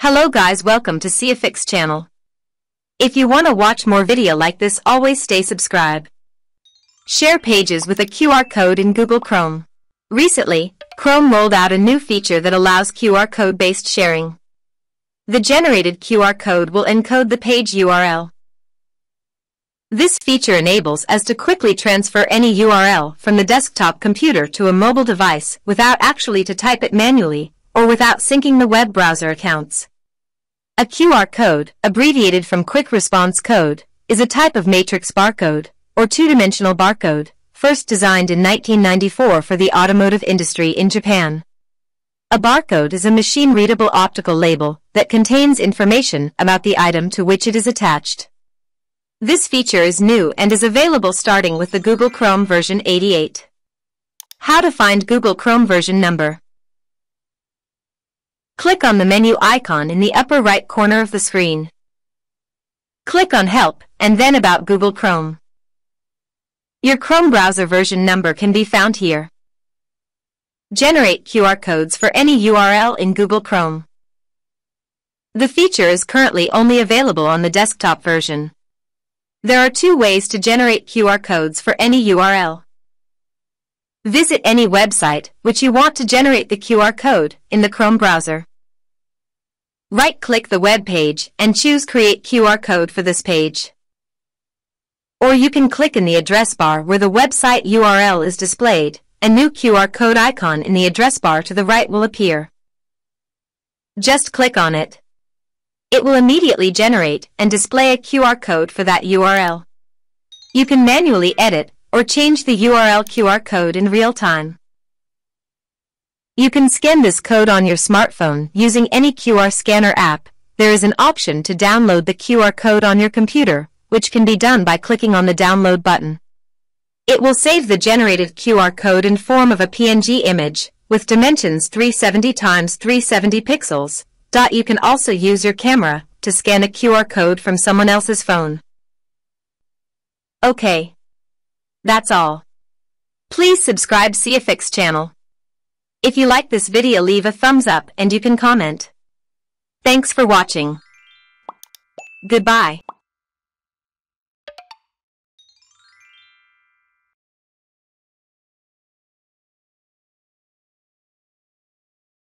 Hello guys welcome to CeoFix channel. If you wanna watch more video like this always stay subscribe. Share pages with a QR code in Google Chrome. Recently, Chrome rolled out a new feature that allows QR code based sharing. The generated QR code will encode the page URL. This feature enables us to quickly transfer any URL from the desktop computer to a mobile device without actually to type it manually or without syncing the web browser accounts. A QR code, abbreviated from Quick Response Code, is a type of matrix barcode, or two-dimensional barcode, first designed in 1994 for the automotive industry in Japan. A barcode is a machine-readable optical label that contains information about the item to which it is attached. This feature is new and is available starting with the Google Chrome version 88. How to find Google Chrome version number. Click on the menu icon in the upper right corner of the screen. Click on Help and then About Google Chrome. Your Chrome browser version number can be found here. Generate QR codes for any URL in Google Chrome. The feature is currently only available on the desktop version. There are two ways to generate QR codes for any URL. Visit any website which you want to generate the QR code in the Chrome browser. Right-click the web page and choose Create QR Code for this page. Or you can click in the address bar where the website URL is displayed. A new QR code icon in the address bar to the right will appear. Just click on it. It will immediately generate and display a QR code for that URL. You can manually edit or change the URL QR code in real time. You can scan this code on your smartphone using any QR scanner app. There is an option to download the QR code on your computer, which can be done by clicking on the download button. It will save the generated QR code in form of a PNG image with dimensions 370 x 370 pixels. You can also use your camera to scan a QR code from someone else's phone. Okay. That's all. Please subscribe CeoFix channel. If you like this video leave a thumbs up and you can comment. Thanks for watching. Goodbye.